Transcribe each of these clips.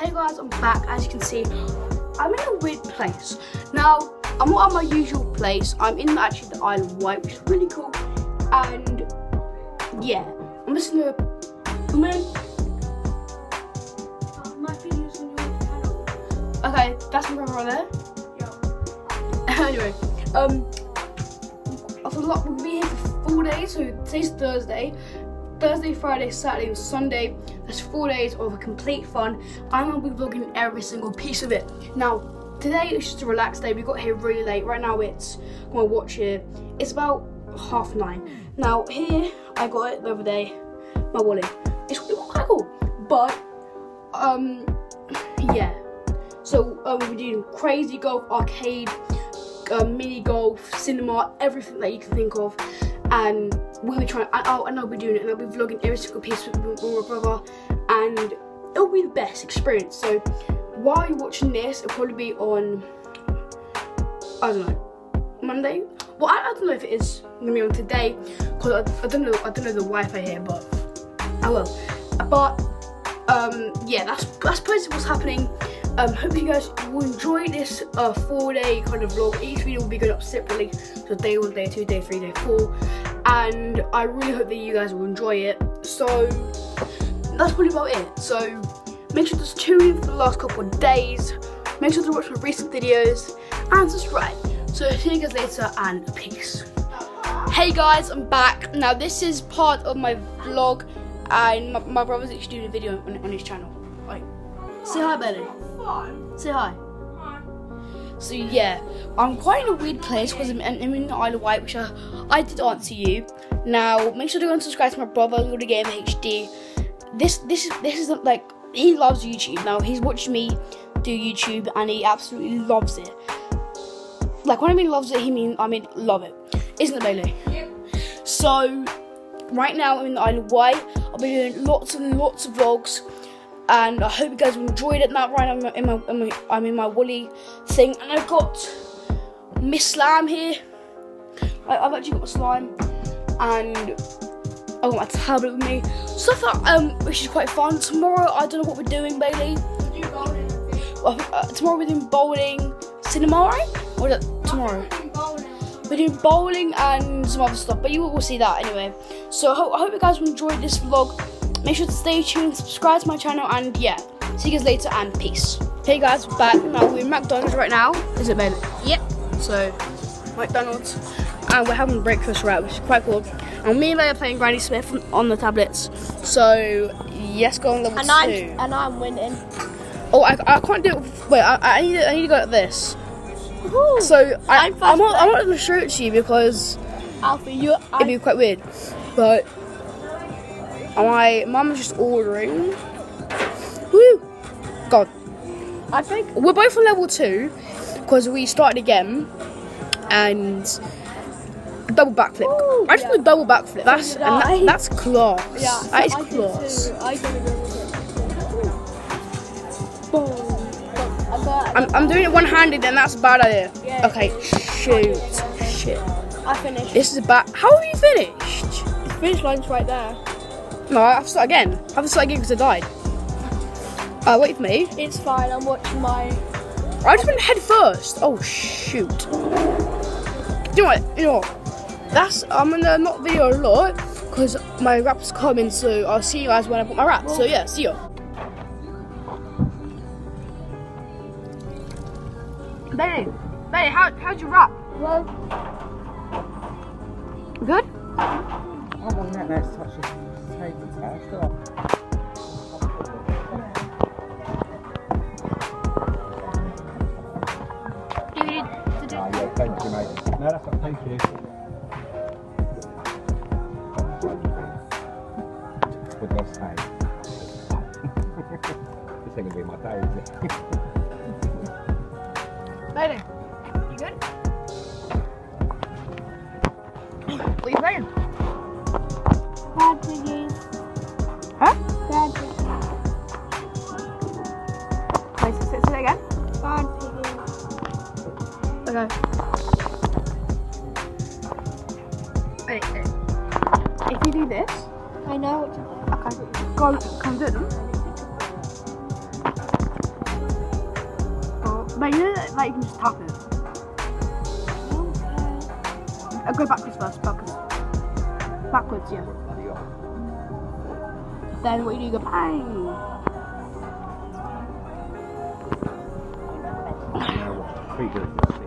Hey guys, I'm back. As you can see, I'm in a weird place. Now, I'm not at my usual place. I'm in actually the Isle of Wight, which is really cool. And yeah, I'm just gonna come in. Okay, that's my brother right there. anyway, um, I feel like we'll be here for four days. So today's Thursday. Thursday, Friday, Saturday, and Sunday. That's four days of a complete fun. I'm gonna be vlogging every single piece of it. Now, today is just a relaxed day. We got here really late. Right now it's, I'm gonna watch it. It's about half nine. Now here, I got it the other day, my wallet. It's, it's quite cool, but um, yeah. So um, we're doing crazy golf, arcade, uh, mini golf, cinema, everything that you can think of and we'll be trying and I'll, and I'll be doing it and I'll be vlogging every single piece with, with my brother and it'll be the best experience so while you're watching this it'll probably be on I don't know Monday well I, I don't know if it is gonna be on today because I, I, don't know I don't know the Wi-Fi here but I will but um yeah that's that's basically what's happening um, hope you guys will enjoy this uh, four day kind of vlog. Each video will be going up separately. So day one, day two, day three, day four. And I really hope that you guys will enjoy it. So that's probably about it. So make sure to tune in for the last couple of days. Make sure to watch my recent videos and subscribe. So see you guys later and peace. Hey guys, I'm back. Now this is part of my vlog and my, my brother's actually doing a video on, on his channel. Like, say hi, Benny. Say. Hi. So yeah, I'm quite in a weird place because I'm, I'm, in the Isle of Wight, which I, I did answer you. Now, make sure to go and subscribe to my brother, Lord Game HD. This this is this is like he loves YouTube. Now he's watched me do YouTube and he absolutely loves it. Like when I mean loves it, he mean I mean love it. Isn't it, Bailey? Yep. So right now I'm in the Isle of Wight. I'll be doing lots and lots of vlogs and I hope you guys enjoyed it. Now, right, I'm in my, in my I'm in my woolly thing, and I've got Miss Slime here. I, have actually got a slime, and I got my tablet with me. So I thought, um, which is quite fun. Tomorrow, I don't know what we're doing, Bailey. Bowling. Well, uh, tomorrow we're doing bowling, cinema, right? Or is it tomorrow? We're doing bowling and some other stuff, but you will see that anyway. So I hope, I hope you guys enjoyed this vlog. Make sure to stay tuned, subscribe to my channel, and yeah, see you guys later and peace. Hey guys, back now. We're in McDonald's right now. Is it Ben? Yep. So, McDonald's, and we're having breakfast right, which is quite cool. And me and Leia are playing Granny Smith on the tablets. So, yes, go on level and 2 I'm, and I'm winning. Oh, I, I can't do it. Wait, I, I need to, I need to go like this. Ooh, so I, I'm, I'm not, I'm not going to show it to you because Alfie, you, it'd be quite weird. But my mum's just ordering. Woo! God. I think we're both on level two because we started again and double backflip. Ooh, I just yeah. do double backflip. That's and that, that's class. Yeah, that is I class. I I'm doing it one-handed and that's a bad idea. Yeah. Okay, shoot, shit. I finished. This is a bad. How have you finished? The finish line's right there. No, I have to start again. I have to start again because I died. Uh, wait for me. It's fine. I'm watching my. I just went head first. Oh shoot. You know what? You know what? That's I'm gonna not video a lot because my wrap's coming. So I'll see you guys when I put my wrap. So yeah, see you. Benny, Benny, how how'd you rap? Well, Good. I want that nice touch Ah, thank you, mate. No, that's not. Thank you. This ain't gonna be my day, is it? Benny, you good? What are you playing? Okay. Wait, wait. If you do this, I know what to do. okay, go, come do them. it, like you can just tap it. Uh, go backwards first, backwards. Backwards, yeah. Then what you do, you go bang. Pretty good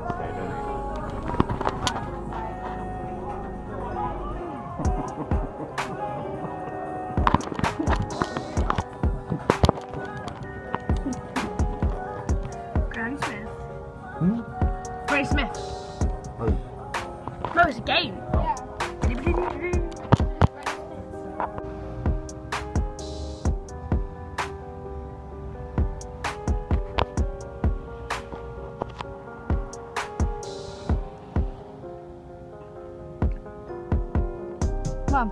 Mum,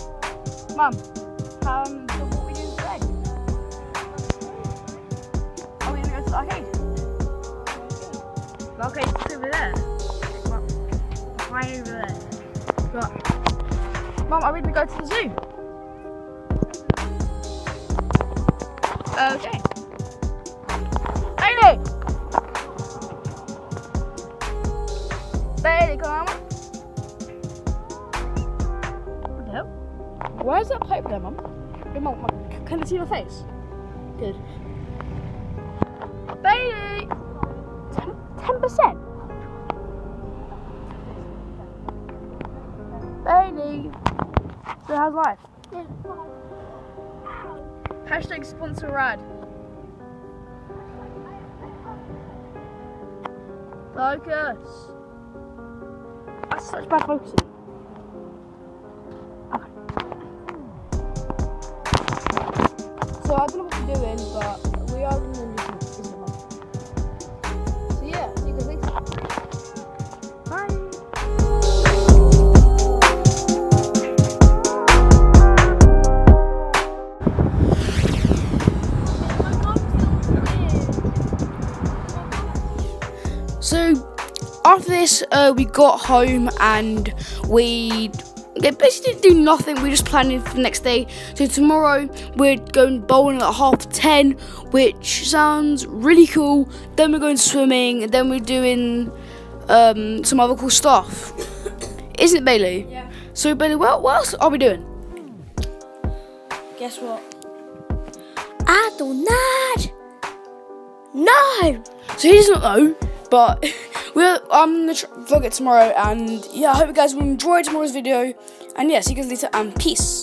Mum, um, so what we doing today? Are we gonna go to the arcade? The arcade's over there. Right over there. Right. Mum, are we gonna go to the zoo? Okay. Bailey! Bailey, come on. Where's that pipe there, Mum? Mum, Mum, can you see your face? Good. Bailey! Ten percent. Bailey. So how's life? Hashtag sponsor rad. Focus. That's such bad focusing. So I don't know what we're doing, but we are going to. So yeah, you guys later. Bye. So after this, uh, we got home and we they basically do nothing. We're just planning for the next day. So tomorrow we're going bowling at half ten, which sounds really cool. Then we're going swimming, and then we're doing um, some other cool stuff. Isn't it, Bailey? Yeah. So Bailey, what, what else are we doing? Guess what? I do not know. So he doesn't know, but gonna um, tr- vlog it tomorrow, and yeah, I hope you guys will enjoy tomorrow's video. And yeah, see you guys later, and peace.